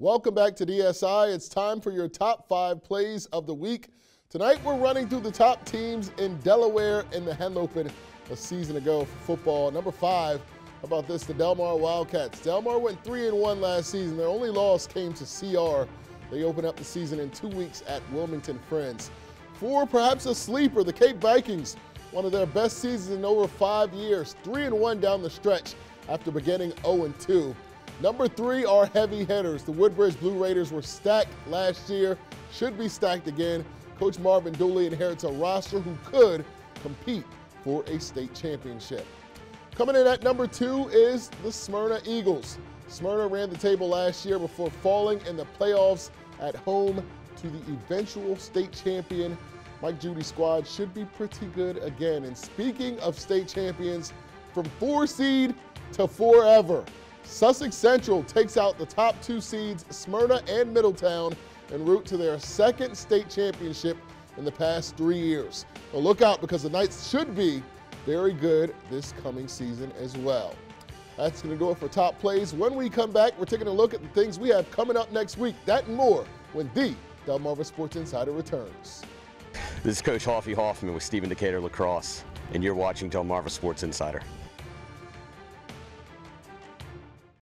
Welcome back to DSI. It's time for your top five plays of the week. Tonight we're running through the top teams in Delaware in the Henlopen a season ago for football. Number five, about this? The Delmar Wildcats. Delmar went three and one last season. Their only loss came to CR. They open up the season in two weeks at Wilmington Friends. Four, perhaps a sleeper, the Cape Vikings. One of their best seasons in over five years. Three and one down the stretch after beginning 0 and 2. Number three are heavy hitters. The Woodbridge Blue Raiders were stacked last year, should be stacked again. Coach Marvin Dooley inherits a roster who could compete for a state championship. Coming in at number two is the Smyrna Eagles. Smyrna ran the table last year before falling in the playoffs at home to the eventual state champion. Mike Judy squad should be pretty good again. And speaking of state champions, from four seed to forever. Sussex Central takes out the top two seeds, Smyrna and Middletown, en route to their second state championship in the past three years. But look out because the Knights should be very good this coming season as well. That's going to do it for top plays. When we come back, we're taking a look at the things we have coming up next week. That and more when the Delmarva Sports Insider returns. This is Coach Hoffy Hoffman with Stephen Decatur Lacrosse, and you're watching Delmarva Sports Insider.